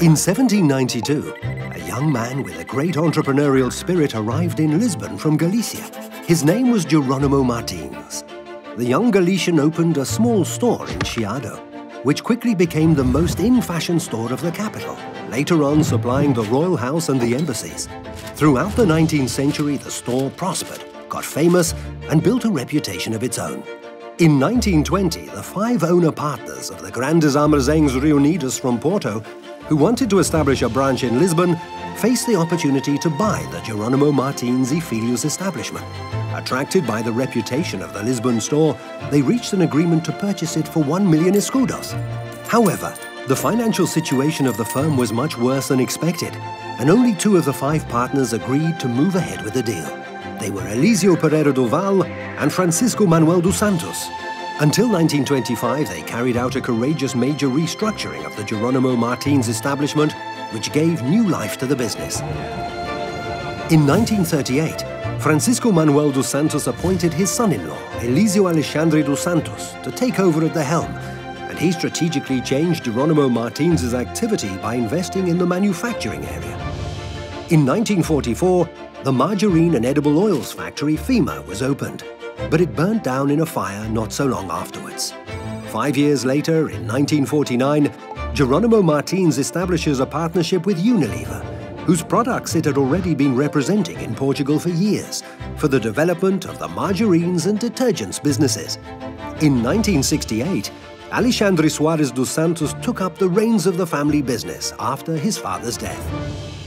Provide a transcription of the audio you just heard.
In 1792, a young man with a great entrepreneurial spirit arrived in Lisbon from Galicia. His name was Jerónimo Martins. The young Galician opened a small store in Chiado, which quickly became the most in-fashion store of the capital, later on supplying the royal house and the embassies. Throughout the 19th century, the store prospered, got famous, and built a reputation of its own. In 1920, the five owner partners of the Grandes Armazéns Reunidos from Porto who wanted to establish a branch in Lisbon, faced the opportunity to buy the Jerónimo Martins y Filhos establishment. Attracted by the reputation of the Lisbon store, they reached an agreement to purchase it for 1 million escudos. However, the financial situation of the firm was much worse than expected, and only two of the five partners agreed to move ahead with the deal. They were Eliseo Pereira do Val and Francisco Manuel dos Santos, until 1925, they carried out a courageous major restructuring of the Jerónimo Martins establishment, which gave new life to the business. In 1938, Francisco Manuel dos Santos appointed his son-in-law, Eliseo Alexandre dos Santos, to take over at the helm, and he strategically changed Jerónimo Martins' activity by investing in the manufacturing area. In 1944, the margarine and edible oils factory FIMA was opened, but it burnt down in a fire not so long afterwards. Five years later, in 1949, Jerónimo Martins establishes a partnership with Unilever, whose products it had already been representing in Portugal for years, for the development of the margarines and detergents businesses. In 1968, Alexandre Soares dos Santos took up the reins of the family business after his father's death.